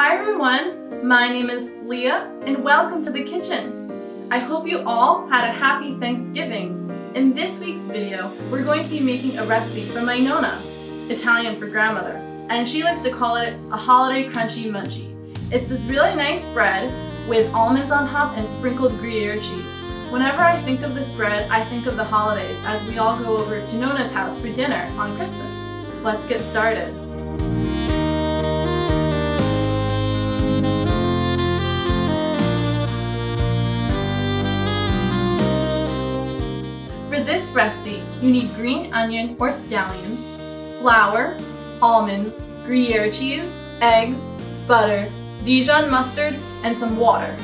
Hi everyone, my name is Lia and welcome to the kitchen. I hope you all had a happy Thanksgiving. In this week's video, we're going to be making a recipe from my Nonna, Italian for grandmother, and she likes to call it a holiday crunchy munchy. It's this really nice bread with almonds on top and sprinkled Gruyere cheese. Whenever I think of this bread, I think of the holidays as we all go over to Nonna's house for dinner on Christmas. Let's get started. For this recipe, you need green onion or scallions, flour, almonds, Gruyere cheese, eggs, butter, Dijon mustard, and some water.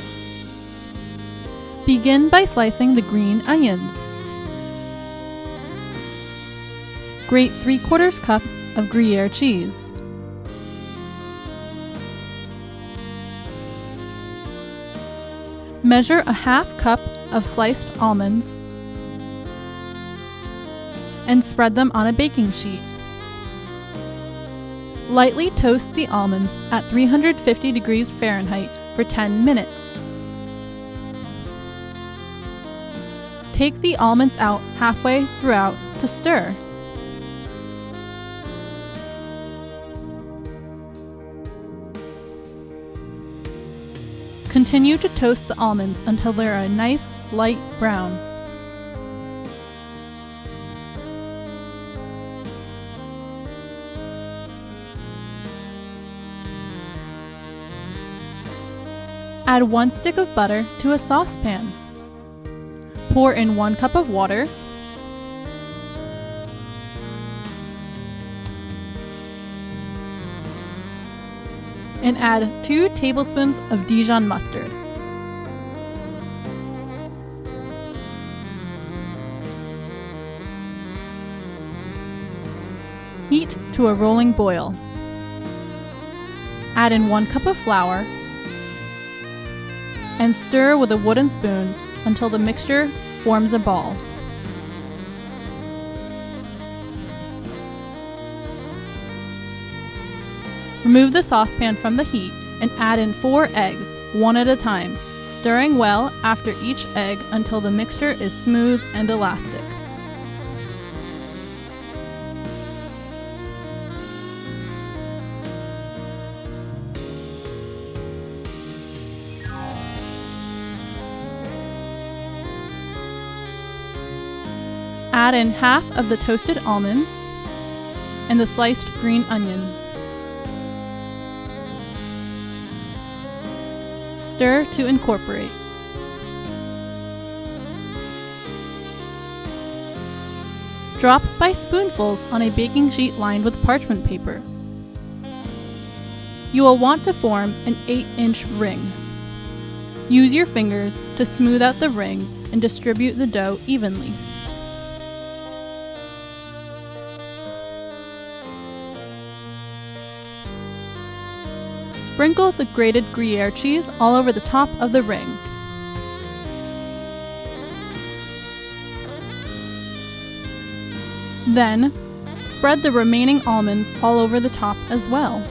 Begin by slicing the green onions. Grate 3 quarters cup of Gruyere cheese. Measure a half cup of sliced almonds and spread them on a baking sheet. Lightly toast the almonds at 350 degrees Fahrenheit for 10 minutes. Take the almonds out halfway throughout to stir. Continue to toast the almonds until they're a nice light brown. Add one stick of butter to a saucepan. Pour in one cup of water. And add two tablespoons of Dijon mustard. Heat to a rolling boil. Add in one cup of flour and stir with a wooden spoon until the mixture forms a ball. Remove the saucepan from the heat and add in four eggs, one at a time, stirring well after each egg until the mixture is smooth and elastic. Add in half of the toasted almonds and the sliced green onion. Stir to incorporate. Drop by spoonfuls on a baking sheet lined with parchment paper. You will want to form an 8 inch ring. Use your fingers to smooth out the ring and distribute the dough evenly. Sprinkle the grated Gruyere cheese all over the top of the ring. Then, spread the remaining almonds all over the top as well.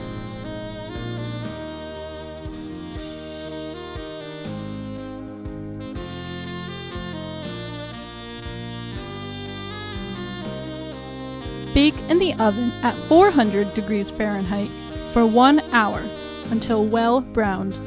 Bake in the oven at 400 degrees Fahrenheit for one hour until well browned.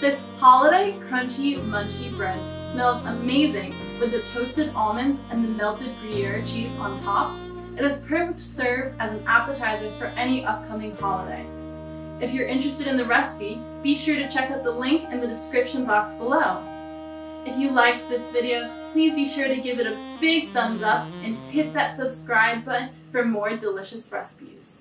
This holiday crunchy munchy bread smells amazing with the toasted almonds and the melted Gruyere cheese on top it is perfect to serve as an appetizer for any upcoming holiday. If you're interested in the recipe, be sure to check out the link in the description box below. If you liked this video, please be sure to give it a big thumbs up and hit that subscribe button for more delicious recipes.